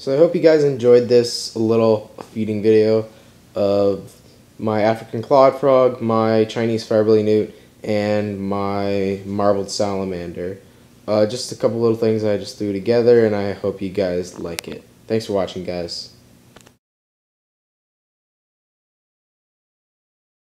So I hope you guys enjoyed this little feeding video of my African clawed frog, my Chinese firebelly newt, and my marbled salamander. Uh, just a couple little things I just threw together, and I hope you guys like it. Thanks for watching, guys.